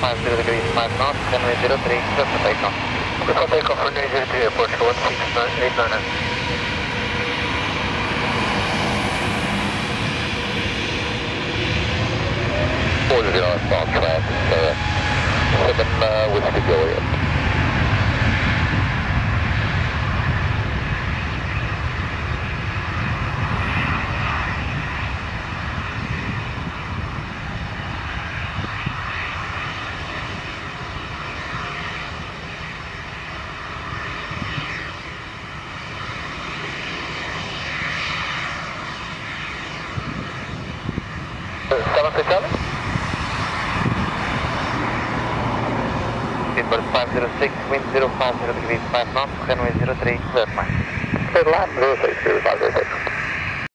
50 degrees 5 knots, runway 03, clear for takeoff. For takeoff for 903 airport, 16899. Forward on south track, Six seven. Pittsburgh 506, wind 050 degrees 5 knots, runway 03, clear. Clear line, 06, 0506.